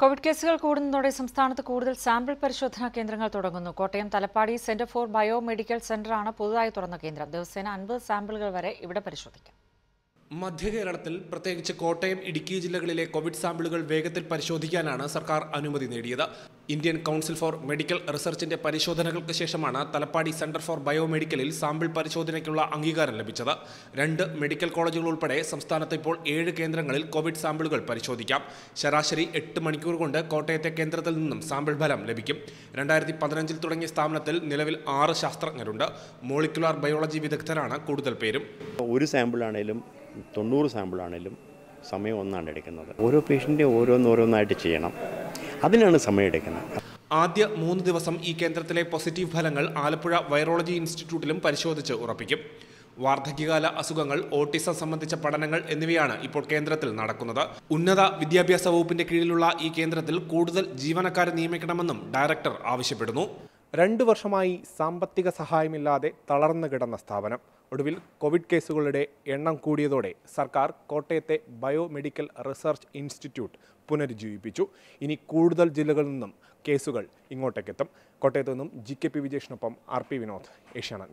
Covid കേസുകൾ കൂടുന്നതോടെ സംസ്ഥാനത്ത് കൂടുതൽ സാമ്പിൾ പരിശോധനാ കേന്ദ്രങ്ങൾ തുടങ്ങുന്നു. Kottayam Thalappady centre for biomedical സെന്ററാണ് പുതുതായി തുറന്ന കേന്ദ്രം. ദിവസേന അൻപത് സാമ്പിളുകൾ വരെ ഇവിടെ പരിശോധിക്കാം. മധ്യകേരളത്തിൽ പ്രത്യേകിച്ച് കോട്ടയം ഇടുക്കി ജില്ലകളിലെ കോവിഡ് സാമ്പിളുകൾ വേഗത്തിൽ പരിശോധിക്കാനാണ് സർക്കാർ അനുമതി നേടിയത്. ഇന്ത്യൻ കൗൺസിൽ ഫോർ മെഡിക്കൽ റിസർച്ചിന്റെ പരിശോധനകൾക്ക് ശേഷമാണ് തലപ്പാടി സെന്റർ ഫോർ ബയോമെഡിക്കലിൽ സാമ്പിൾ പരിശോധനയ്ക്കുള്ള അംഗീകാരം ലഭിച്ചത്. രണ്ട് മെഡിക്കൽ കോളേജുകൾ ഉൾപ്പെടെ സംസ്ഥാനത്ത് ഇപ്പോൾ ഏഴ് കേന്ദ്രങ്ങളിൽ കോവിഡ് സാമ്പിളുകൾ പരിശോധിക്കാം. ശരാശരി എട്ട് മണിക്കൂർ കൊണ്ട് കോട്ടയത്തെ കേന്ദ്രത്തിൽ നിന്നും സാമ്പിൾ ഫലം ലഭിക്കും. രണ്ടായിരത്തി പതിനഞ്ചിൽ തുടങ്ങിയ സ്ഥാപനത്തിൽ നിലവിൽ ആറ് ശാസ്ത്രജ്ഞരുണ്ട്. മോളിക്കുലാർ ബയോളജി വിദഗ്ധരാണ് കൂടുതൽ പേരും. ഒരു സാമ്പിളാണേലും തൊണ്ണൂറ് സാമ്പിളാണേലും സമയം ഒന്നാണ് എടുക്കുന്നത്. ഓരോ പേഷ്യന്റെ ഓരോന്നോരോന്നായിട്ട് ചെയ്യണം. അതിനാണ് സമയം എടുക്കുന്നത്. ആദ്യ മൂന്ന് ദിവസം ഈ കേന്ദ്രത്തിലെ പോസിറ്റീവ് ഫലങ്ങൾ ആലപ്പുഴ വൈറോളജി ഇൻസ്റ്റിറ്റ്യൂട്ടിലും പരിശോധിച്ച് ഉറപ്പിക്കും. വാർദ്ധക്യകാല അസുഖങ്ങൾ ഓട്ടിസം സംബന്ധിച്ച പഠനങ്ങൾ എന്നിവയാണ് ഇപ്പോൾ കേന്ദ്രത്തിൽ നടക്കുന്നത്. ഉന്നത വിദ്യാഭ്യാസ വകുപ്പിന്റെ കീഴിലുള്ള ഈ കേന്ദ്രത്തിൽ കൂടുതൽ ജീവനക്കാരെ നിയമിക്കണമെന്നും ഡയറക്ടർ ആവശ്യപ്പെടുന്നു. രണ്ട് വർഷമായി സാമ്പത്തിക സഹായമില്ലാതെ തളർന്നു കിടന്ന സ്ഥാപനം. ഒടുവിൽ കോവിഡ് കേസുകളുടെ എണ്ണം കൂടിയതോടെ സർക്കാർ കോട്ടയത്തെ ബയോമെഡിക്കൽ റിസർച്ച് ഇൻസ്റ്റിറ്റ്യൂട്ട് പുനരുജ്ജീവിപ്പിച്ചു. ഇനി കൂടുതൽ ജില്ലകളിൽ നിന്നും കേസുകൾ ഇങ്ങോട്ടേക്കെത്തും. കോട്ടയത്ത് നിന്നും ജി കെ പി വിജേഷിനൊപ്പം ആർ പി വിനോദ് ഏഷ്യാനെറ്റ്